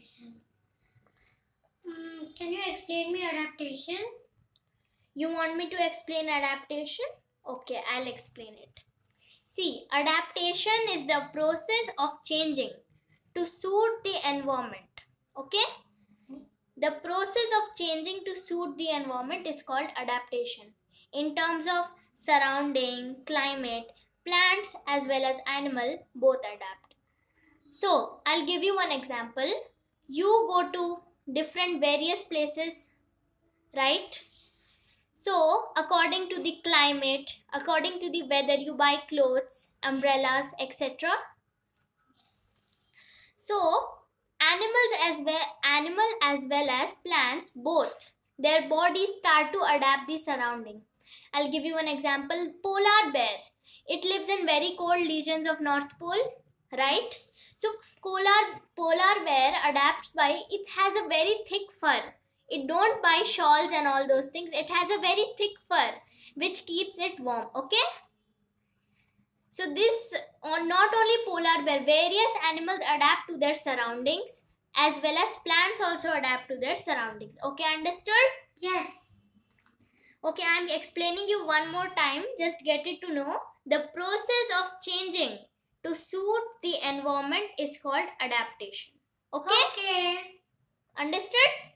Adaptation. Mm, can you explain me adaptation? You want me to explain adaptation? Okay, I'll explain it. See, adaptation is the process of changing to suit the environment. Okay? The process of changing to suit the environment is called adaptation. In terms of surrounding, climate, plants as well as animal both adapt. So, I'll give you one example. You go to different various places, right? So, according to the climate, according to the weather, you buy clothes, umbrellas, etc. So, animals as well, animal as well as plants, both their bodies start to adapt the surrounding. I'll give you an example. Polar bear. It lives in very cold regions of North Pole, right? So, polar adapts by it has a very thick fur. It don't buy shawls and all those things. It has a very thick fur which keeps it warm okay? So this on not only polar bear various animals adapt to their surroundings as well as plants also adapt to their surroundings okay? Understood? Yes. okay i'm explaining you one more time. Just get it to know. The process of changing to suit the environment is called adaptation okay Okay. understood